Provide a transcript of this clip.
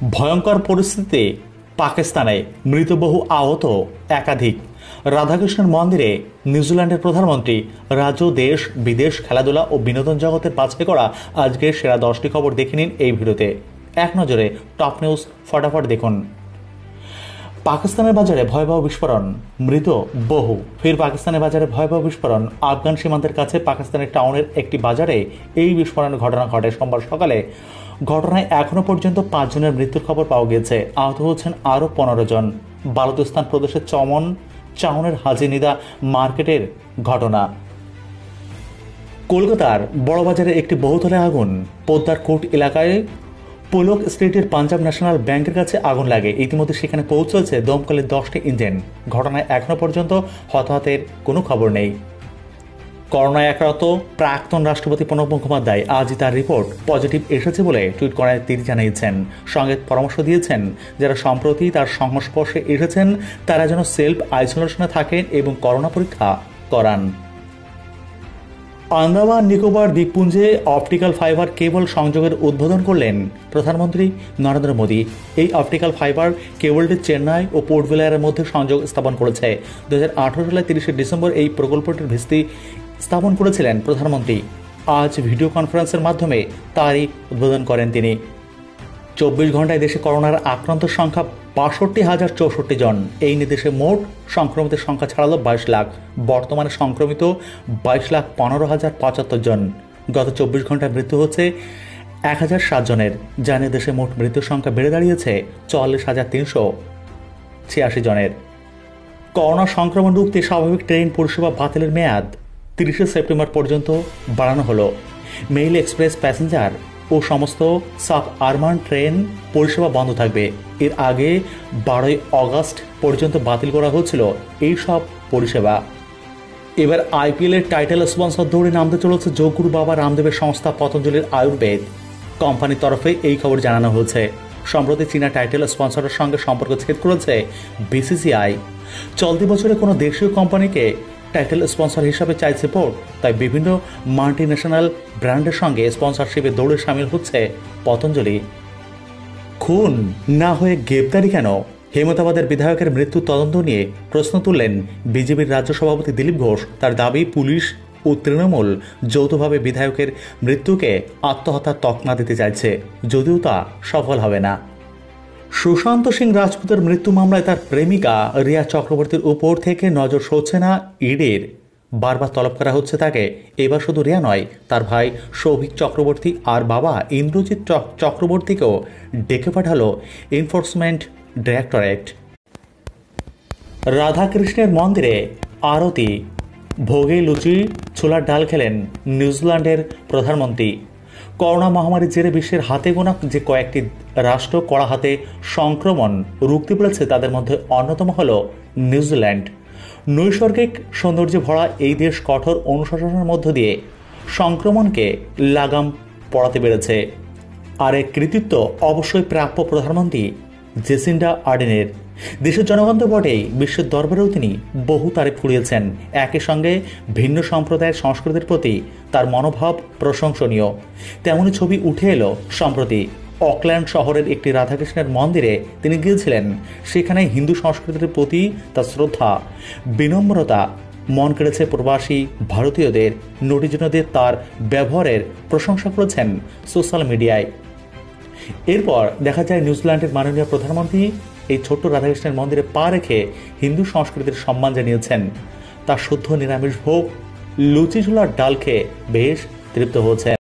ভয়ঙ্কর পরিস্থিতিতে পাকিস্তানে মৃত বহু আহত একাধিক। রাধাকৃষ্ণের মন্দিরে নিউজিল্যান্ডের প্রধানমন্ত্রী রাজ্য, দেশ, বিদেশ, খেলাধুলা ও বিনোদন জগতের বাছাই করা আজকের সেরা দশটি খবর দেখে নিন এই ভিডিওতে। এক নজরে টপ নিউজ ফটাফট দেখুন। পাকিস্তানের বাজারে ভয়াবহ বিস্ফোরণ, মৃত বহু। ফের পাকিস্তানের বাজারে ভয়াবহ বিস্ফোরণ, আফগান সীমান্তের কাছে পাকিস্তানের টাউনের একটি বাজারে এই বিস্ফোরণের ঘটনা ঘটে সোমবার সকালে। ঘটনায় এখনও পর্যন্ত পাঁচজনের মৃত্যুর খবর পাওয়া গেছে আহত হচ্ছেন আরও পনেরো জন। বালুচিস্তান প্রদেশের চমন, চাউনের হাজিনিদা মার্কেটের ঘটনা। কলকাতার বড়বাজারে একটি বহুতলে আগুন। পোদ্দার কোর্ট এলাকায় পোলক স্ট্রিটের পাঞ্জাব ন্যাশনাল ব্যাংকের কাছে আগুন লাগে। ইতিমধ্যে সেখানে পৌঁছেছে দমকলের দশটি ইঞ্জিন। ঘটনায় এখনও পর্যন্ত হতাহতের কোনো খবর নেই। করোনায় আক্রান্ত প্রাক্তন রাষ্ট্রপতি প্রণব মুখোপাধ্যায় আজই তার রিপোর্ট পজিটিভ এসেছে বলে টুইট করায় তিনি জানিয়েছেন। সঙ্গে পরামর্শ দিয়েছেন, যারা সম্প্রতি তার সংস্পর্শে এসেছেন, তারা যেন সেলফ আইসোলেশনে থাকেন এবং করোনা পরীক্ষা করান। আন্দামান, নিকোবর দ্বীপপুঞ্জে অপটিক্যাল ফাইবার কেবল সংযোগের উদ্বোধন করলেন প্রধানমন্ত্রী নরেন্দ্র মোদী। এই অপটিক্যাল ফাইবার কেবলটি চেন্নাই ও পোর্ট ব্লেয়ারের মধ্যে সংযোগ স্থাপন করেছে। দু সালের তিরিশে ডিসেম্বর এই প্রকল্পটির ভিত্তি স্থাপন করেছিলেন প্রধানমন্ত্রী। আজ ভিডিও কনফারেন্সের মাধ্যমে তারই উদ্বোধন করেন তিনি। চব্বিশ ঘন্টায় দেশে করোনার আক্রান্ত সংখ্যা বাষট্টি হাজার চৌষট্টি জন। এই নির্দেশে মোট সংক্রমিতের সংখ্যা ছাড়ালো বাইশ লাখ। বর্তমানে সংক্রমিত বাইশ লাখ পনেরো হাজার পঁচাত্তর জন। গত চব্বিশ ঘন্টায় মৃত্যু হচ্ছে এক হাজার সাত জনের, যা নিয়ে দেশে মোট মৃত্যুর সংখ্যা বেড়ে দাঁড়িয়েছে চল্লিশ হাজার তিনশো ছিয়াশি জনের। করোনা সংক্রমণ রুখতে স্বাভাবিক ট্রেন পরিষেবা বাতিলের মেয়াদ তিরিশে সেপ্টেম্বর পর্যন্ত বাড়ানো হলো। মেইল এক্সপ্রেস প্যাসেঞ্জার ও সমস্ত সাব আরমান ট্রেন পরিষেবা বন্ধ থাকবে। এর আগে বারোই অগাস্ট পর্যন্ত বাতিল করা হয়েছিল এই সব পরিষেবা। এবার আইপিএল এর টাইটেল স্পন্সর দৌড়ে নামতে চলেছে যোগগুরু বাবা রামদেবের সংস্থা পতঞ্জলির আয়ুর্বেদ। কোম্পানির তরফে এই খবর জানানো হয়েছে। সম্প্রতি চীনা টাইটেল স্পন্সরের সঙ্গে সম্পর্ক ছেদ করেছে বিসিসিআই। চলতি বছরে কোনো দেশীয় কোম্পানিকে টাইটেল স্পন্সর হিসাবে চাইছে বোর্ড, তাই বিভিন্ন মাল্টি ন্যাশনাল ব্র্যান্ডের সঙ্গে স্পন্সরশিপে দৌড়ে সামিল হচ্ছে পতঞ্জলি। খুন না হয়ে গ্রেপ্তারি কেন? হেমতাবাদের বিধায়কের মৃত্যুর তদন্ত নিয়ে প্রশ্ন তুললেন বিজেপির রাজ্য সভাপতি দিলীপ ঘোষ। তার দাবি, পুলিশ ও তৃণমূল যৌথভাবে বিধায়কের মৃত্যুকে আত্মহত্যার তকমা দিতে চাইছে। যদিও তা সফল হবে না। সুশান্ত সিং রাজপুতের মৃত্যু মামলায় তার প্রেমিকা রিয়া চক্রবর্তীর উপর থেকে নজর সরছে না ইডির। বারবার তলব করা হচ্ছে তাকে। এবার শুধু রিয়া নয়, তার ভাই সৌভিক চক্রবর্তী আর বাবা ইন্দ্রজিৎ চক- চক্রবর্তীকেও ডেকে পাঠালো এনফোর্সমেন্ট ডিরেক্টরেট রাধাকৃষ্ণের মন্দিরে আরতি। ভোগে লুচি, ছোলার ডাল খেলেন নিউজিল্যান্ডের প্রধানমন্ত্রী। করোনা মহামারীর জেরে বিশ্বের হাতে গোনা যে কয়েকটি রাষ্ট্র, কড়া হাতে সংক্রমণ রুখতে পেরেছে তাদের মধ্যে অন্যতম হল নিউজিল্যান্ড। নৈসর্গিক সৌন্দর্যে ভরা এই দেশ কঠোর অনুশাসনের মধ্য দিয়ে সংক্রমণকে লাগাম পড়াতে পেরেছে। আর এক কৃতিত্ব অবশ্যই প্রাপ্য প্রধানমন্ত্রী জেসিন্ডা আর্ডেনের। দেশের জনগণ তো বটেই, বিশ্বের দরবারেও তিনি বহু তারিফ কুড়িয়েছেন। একই সঙ্গে ভিন্ন সম্প্রদায়ের সংস্কৃতির প্রতি তার মনোভাব প্রশংসনীয়। তেমনই ছবি উঠে এলো সম্প্রতি। অকল্যান্ড শহরের একটি রাধাকৃষ্ণের মন্দিরে তিনি গিয়েছিলেন। সেখানে হিন্দু সংস্কৃতির প্রতি তার শ্রদ্ধা, বিনম্রতা, মন কেড়েছে প্রবাসী ভারতীয়দের নটিজনদের তার ব্যবহারের প্রশংসা করেছেন সোশ্যাল মিডিয়ায়। এরপর দেখা যায় নিউজিল্যান্ডের মাননীয় প্রধানমন্ত্রী এই ছোট্ট রাধাকৃষ্ণের মন্দিরে পা রেখে হিন্দু সংস্কৃতির সম্মান জানিয়েছেন। তার শুদ্ধ নিরামিষ ভোগ, লুচি ঝোলার ডাল খেয়ে বেশ তৃপ্ত হয়েছেন।